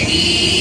Ready?